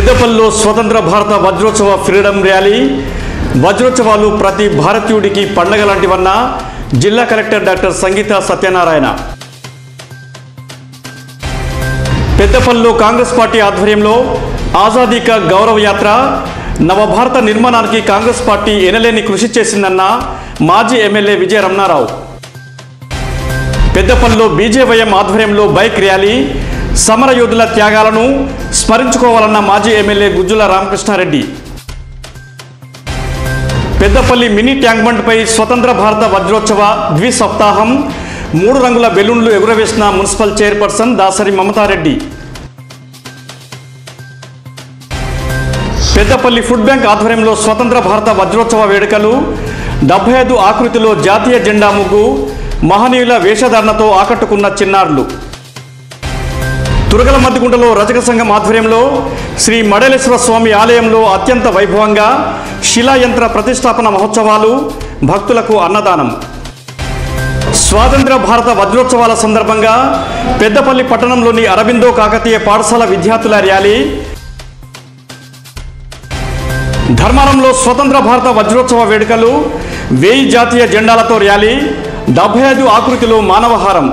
పెద్దపల్లిలో స్వతంత్ర భారత వజ్రోత్సవ ఫ్రీడమ్ ర్యాలీ. వజ్రోత్సవాలు ప్రతి భారతీయుడికి పండగ లాంటివన్న జిల్లా కలెక్టర్ డాక్టర్ సంగీత సత్యనారాయణ. పెద్దపల్లిలో కాంగ్రెస్ పార్టీ ఆధ్వర్యంలో ఆజాదీ కా గౌరవ యాత్ర నవభారత నిర్మాణానికి కాంగ్రెస్ పార్టీ ఎనలేని కృషి చేసిందన్న మాజీ ఎమ్మెల్యే విజయ రమణారావు పెద్దపల్లిలో బీజేవైఎం ఆధ్వర్యంలో బైక్ ర్యాలీ సమరయోధుల త్యాగాలను స్మరించుకోవాలన్న మాజీ MLA Gujjula Ramakrishna Reddy. Peddapalli mini tank బండ్పై స్వతంత్ర భారత వజ్రోత్సవ ద్విసప్తాహం. మూడు రంగుల బెలూన్లు ఎగురవేసిన municipal chairperson Dasari Mamata Reddy. Peddapalli food bank ఆధ్వర్యంలో స్వతంత్ర భారత వజ్రోత్సవ వేడుకలు. డెబ్బై ఐదు ఆకృతిలో జాతీయ జెండా ముగ్గు. మహనీయుల వేషధారణతో ఆకట్టుకున్న చిన్నారులు. తురగల మద్దిగుంటలో రజక సంఘం ఆధ్వర్యంలో శ్రీ మడలేశ్వర స్వామి ఆలయంలో అత్యంత వైభవంగా శిలాయంత్ర ప్రతిష్టాపన మహోత్సవాలు భక్తులకు అన్నదానం. స్వాతంత్ర భారత వజ్రోత్సవాల సందర్భంగా పెద్దపల్లి పట్టణంలోని అరబిందో కాకతీయ పాఠశాల విద్యార్థుల ర్యాలీ. ధర్మారంలో స్వతంత్ర భారత వజ్రోత్సవ వేడుకలు వేయి జాతీయ జెండాలతో ర్యాలీ డెబ్బై ఐదు ఆకృతిలో మానవహారం.